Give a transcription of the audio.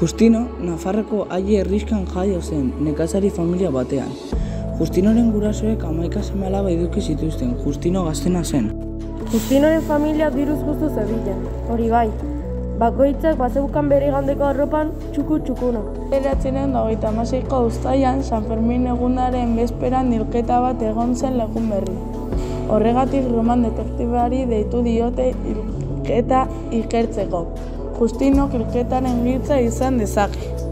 Justino, Nafarroko aile herriskan jaio zen, nekazari familia batean. Justinoren gurasoek amaika seme alaba eduki zituzten, Justino gaztena zen. Justinoren familia diruz guztu zebilen, hori bai. Bakoitzak bazeukan bere igandeko arropan txuku txukuna. Beratzenen da hogeita amaseiko ustaian San Fermin egunaren bezperan hilketa bat egon zen legun berri. Horregatik roman detektibari deitu diote hilketa ikertzeko. Justinok hilketaren giltza izan dezake.